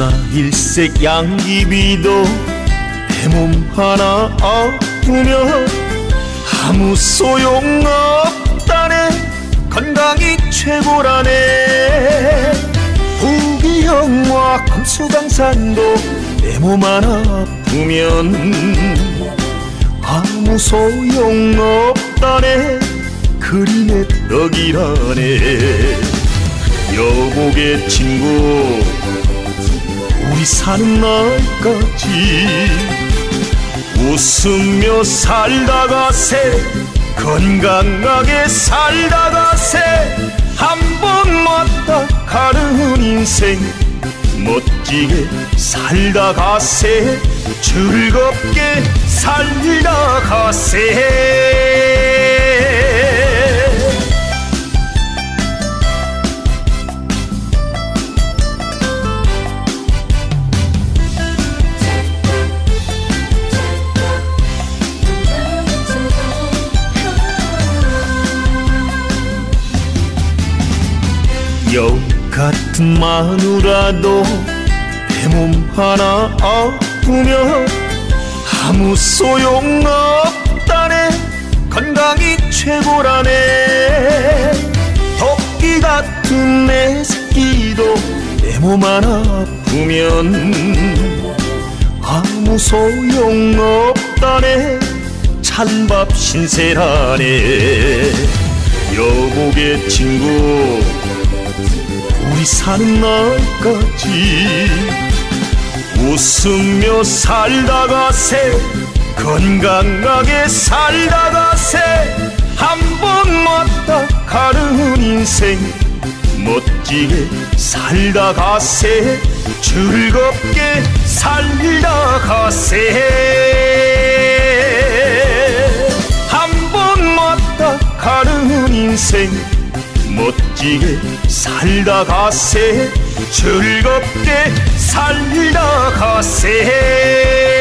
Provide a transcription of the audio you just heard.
나 일색 양귀비도 내 몸 하나 아프면 아무 소용없다네. 건강이 최고라네. 부기형과 금수강산도 내 몸 하나 아프면 아무 소용없다네. 그림의 떡이라네. 여보게 친구 우리 사는 날까지 웃으며 살다가세 건강하게 살다가세 한번 왔다 가는 인생 멋지게 살다가세 즐겁게 살다가세 여 같은 마누라도 내몸 하나 아프면 아무 소용 없다네. 건강이 최고라네. 토끼 같은 내 새끼도 내 몸 하나 아프면 아무 소용 없다네. 찬밥 신세라네. 여보게 친구 우리 사는 날까지 웃으며 살다가세 건강하게 살다가세 한번 왔다 가는 인생 멋지게 살다가세 즐겁게 살다가세 한번 왔다 가는 인생 멋지게 살다 가세. 즐겁게 살다 가세